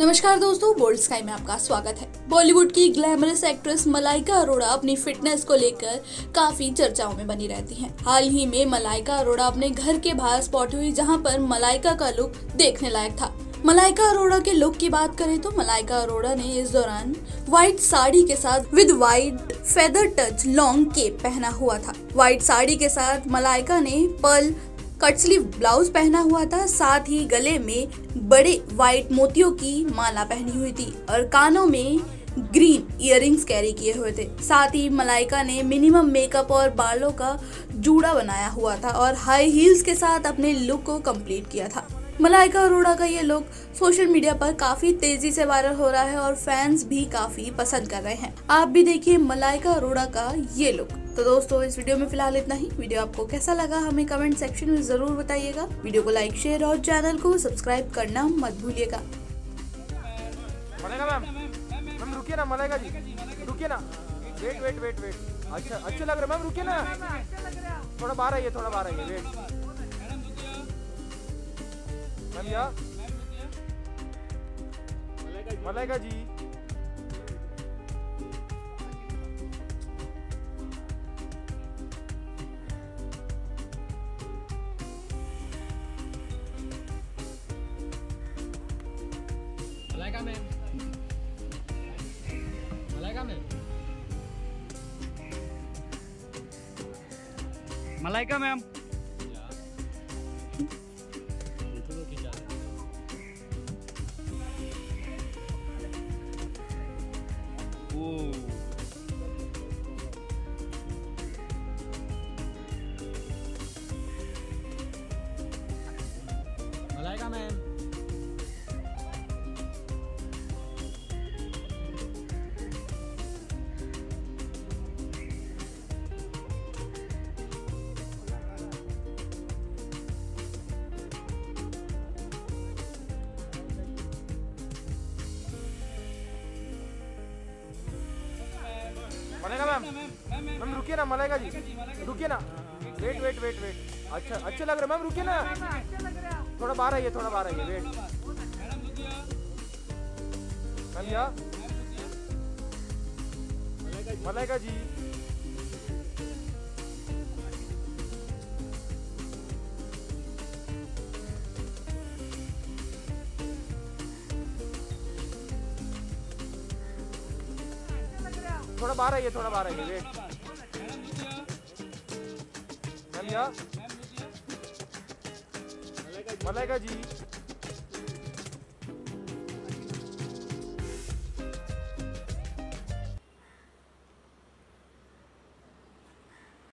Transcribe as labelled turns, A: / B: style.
A: नमस्कार दोस्तों bold sky में आपका स्वागत है। बॉलीवुड की ग्लैमरस एक्ट्रेस मलाइका अरोड़ा अपनी फिटनेस को लेकर काफ़ी चर्चाओं में बनी रहती हैं। हाल ही में मलाइका अरोड़ा अपने घर के बाहर स्पॉट हुई जहाँ पर मलाइका का लुक देखने लायक था। मलाइका अरोड़ा के लुक की बात करें तो मलाइका अरोड़ा ने इस दौरान व्हाइट साड़ी के साथ with white feather touch long cape पहना हुआ था। व्हाइट साड़ी के साथ मलाइका ने पर्ल कट स्लीव ब्लाउज पहना हुआ था, साथ ही गले में बड़े व्हाइट मोतियों की माला पहनी हुई थी और कानों में ग्रीन इयररिंग्स कैरी किए हुए थे। साथ ही मलाइका ने मिनिमम मेकअप और बालों का जूड़ा बनाया हुआ था और हाई हील्स के साथ अपने लुक को कंप्लीट किया था। मलाइका अरोड़ा का ये लुक सोशल मीडिया पर काफ़ी तेज़ी से वायरल हो रहा है और फैंस भी काफ़ी पसंद कर रहे हैं। आप भी देखिए मलाइका अरोड़ा का ये लुक तो दोस्तों, इस वीडियो में फ़िलहाल इतना ही। वीडियो आपको कैसा लगा, हमें कमेंट सेक्शन में ज़रूर बताइएगा। वीडियो को लाइक, शेयर और चैनल को सब्सक्राइब करना मत भूलिएगा।
B: वेट वेट वेट वेट अच्छा अच्छे लग रहे मैम, रुकिए ना। थोड़ा बाहर आइए, थोड़ा बाहर आइए वेट मैम या मलेगा ji.
C: Malaika ma'am Malaika ma'am Malaika ma'am Malaika ma'am
B: Malaika ma'am? Ma'am, रुकिए ना, मलेगा जी। रुकिए ना। वेट वेट वेट वेट अच्छा अच्छे लग रहे मैम, रुकिए ना। थोड़ा बाहर आइए, थोड़ा बाहर आइए वेट मैम या मलेगा जी। थोड़ा बाहर आइए थोड़ा बाहर आइए वेट। मैम या मलेगा जी।